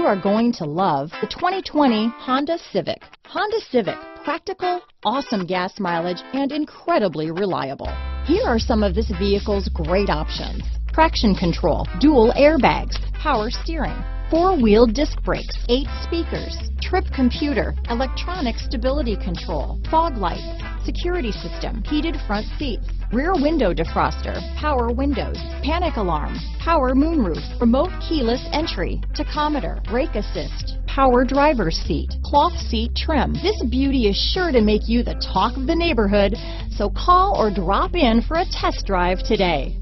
you are going to love the 2020 Honda Civic. Honda Civic, practical, awesome gas mileage, and incredibly reliable. Here are some of this vehicle's great options. Traction control, dual airbags, power steering, four-wheel disc brakes, eight speakers, trip computer, electronic stability control, fog lights, security system, heated front seats, rear window defroster, power windows, panic alarm, power moonroof, remote keyless entry, tachometer, brake assist, power driver's seat, cloth seat trim. This beauty is sure to make you the talk of the neighborhood, so call or drop in for a test drive today.